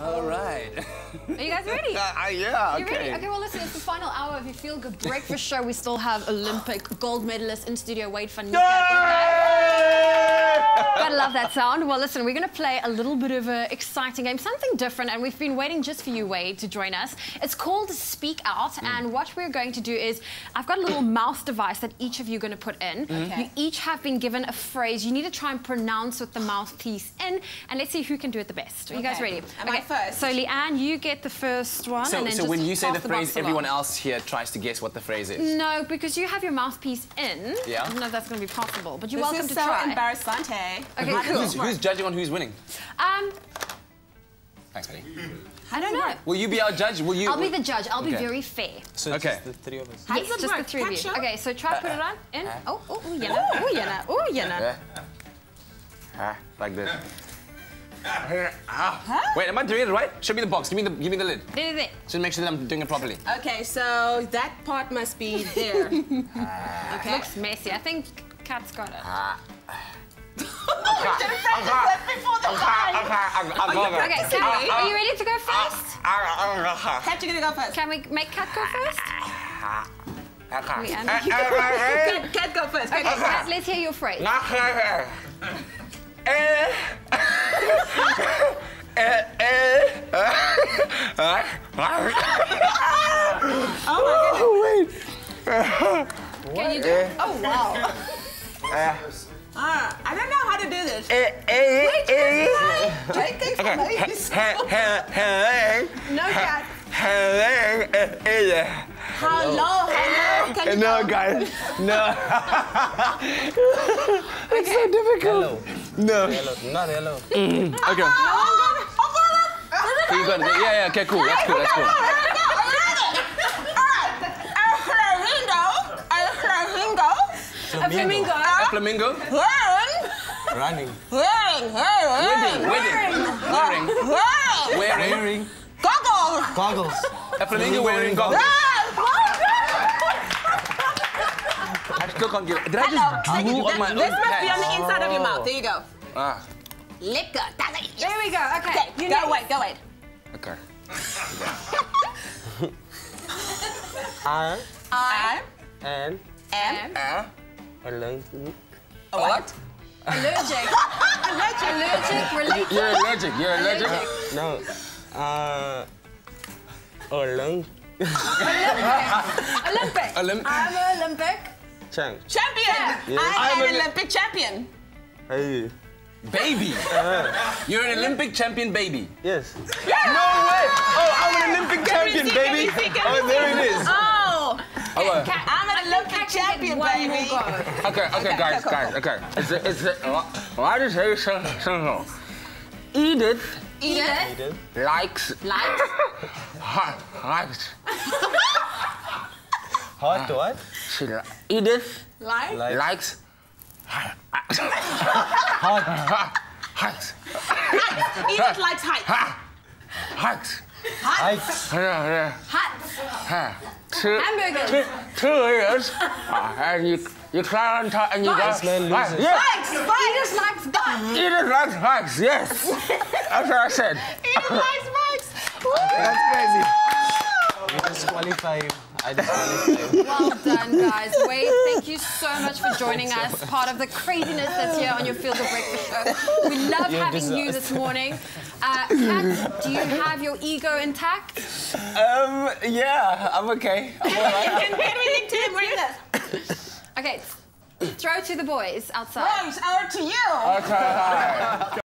All right. Are you guys ready? Uh, yeah, You ready? Okay, well, listen, it's the final hour of your Feel Good Breakfast Show. We still have Olympic gold medalist in studio, Wayde van Gotta love that sound. Well, listen, we're going to play a little bit of an exciting game, something different, and we've been waiting just for you, Wayde, to join us. It's called Speak Out, Mm. and what we're going to do is I've got a little mouse device that each of you are going to put in. Mm-hmm. You each have been given a phrase. You need to try and pronounce with the mouthpiece in, and let's see who can do it the best. Are you guys ready? Am I first? So, Leanne, you get the first one, So, and then so when you say the box phrase, along. everyone else here tries to guess what the phrase is. No, because you have your mouthpiece in. Yeah. I don't know if that's going to be possible, but you're This welcome to so try. embarrassante. Okay, How does cool. this Who's, work? who's judging on who's winning? Um, Thanks, buddy. I don't know. Will you be our judge? Will you? I'll be the judge. I'll be very fair. So Okay. just the three of us. How yes, does it just work? the three of you. Capture? Okay, so try put it on. In. Oh, oh, oh, yeah. Oh, yeah. Oh, yeah. Ah, like this. Ah. Wait, am I doing it right? Show me the box. Give me the give me the lid. There, there, there. Just make sure that I'm doing it properly. Okay, so that part must be there. okay. Looks messy. I think Kat's got it. Before the time. Okay, Kat, are you ready to go first? Kat, you're gonna go first. Can we make Kat go first? Leanne. Kat, Kat, go first. Kat, Okay, go Kat, let's hear your phrase. Can you do it? Oh, wow. Ah, I don't know how to do this. Take it from me. No, Kat. Hello, eh, eh, eh. hello. hello. Can you No, go? guys. No. Yellow. No. Yellow. Not yellow. Mm, okay. Oh, so you got it. Yeah, yeah. Okay, cool. That's cool. That's cool. A flamingo. A flamingo. A flamingo. A flamingo. Running. Wedding. Wedding. Wearing. Wearing. Wearing Goggles! goggles. A flamingo wearing goggles. I still can't get it. Did I just glue on my own This must be on the pants? inside of your mouth. There you go. Ah, Liquor. That's it. There we go. Okay. Okay, you go next. wait, go wait. okay. I I am am Ah. alone. a what? Allergic. Allergic. Allergic. Related. You're allergic. You're allergic. No. Uh, alone. Olympic. Olymp- I'm Olympic. Chang. Champion! Yes. I am an Olympic champion. Hey. Baby. You're an Olympic champion baby. Yes. No way. Oh, I'm an Olympic champion, see, baby. can see, can Oh, there see? it is. Oh! Oh, uh, Kat, I'm an Olympic champion, baby. more go. Okay, okay, guys, okay, guys, okay. It's a, it's a, why does say so, so, Edith Edith. Edith. likes, Likes. hot, likes, Hot what? she, li- Edith Like? Like likes, hot. hikes, Edith likes height. hikes, Hikes. yeah, yeah, Hats. yeah. Two, two, two years, uh, and you, you climb on top and you Bikes. go, Man Hikes, loses. yeah, Bikes! Bikes! Edith likes butt. Edith likes hikes, yes. That's what I said. Edith likes bikes! That's crazy. You disqualify him. I disqualify him. Well done, guys. Wayde, thank you so much for joining us. Part of the craziness that's here on your Feel Good Breakfast show. We love You're having you this morning. Uh, Kat, do you have your ego intact? Um, yeah, I'm okay. I'm all right. Can, can we link to him? This? Okay, throw to the boys outside. Rose, over to you! Okay.